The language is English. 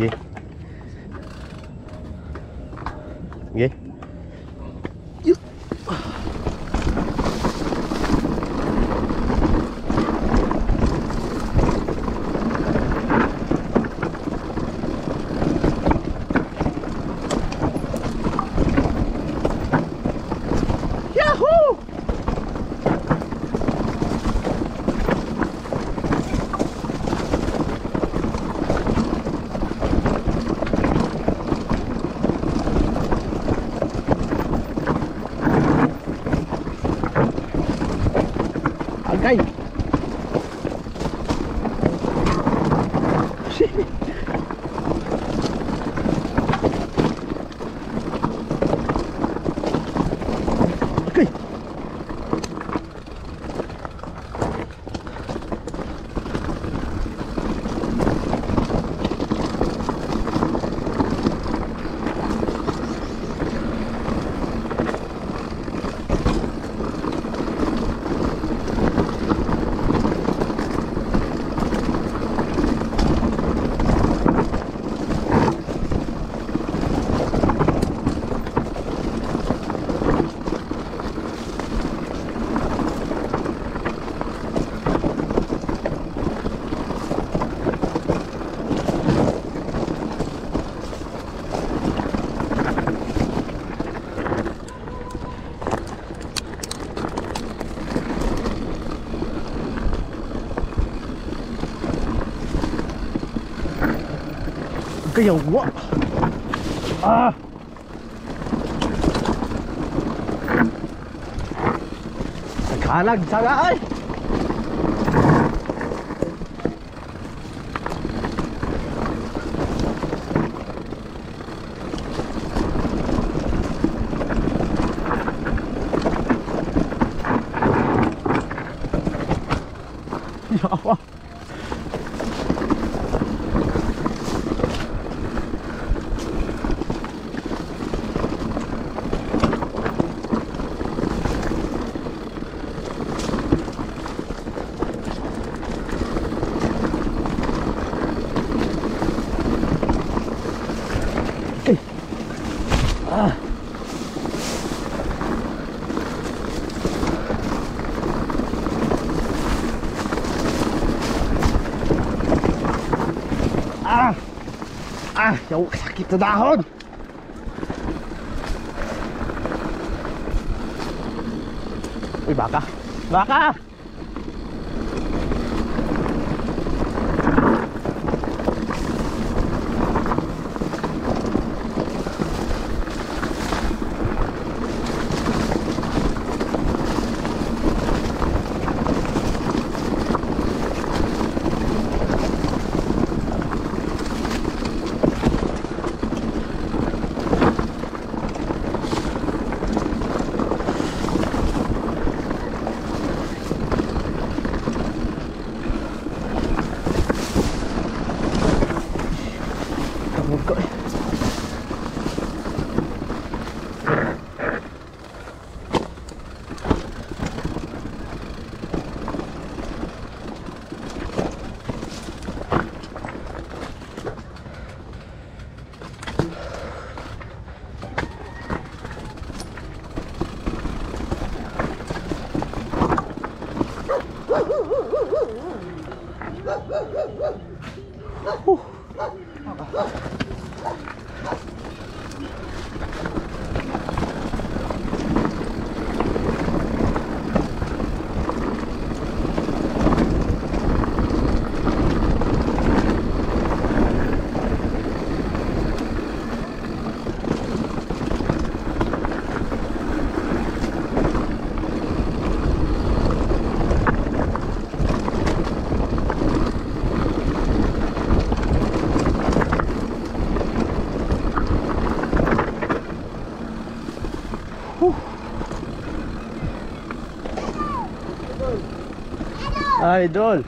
Okay. Okay. 可以。可以。Ah! Nagkalag sana ay! Yawa! Okay. Ah. Ah. Ah, yaw, sakit na dahon. Uy, baka. Baka! Фух. Idol.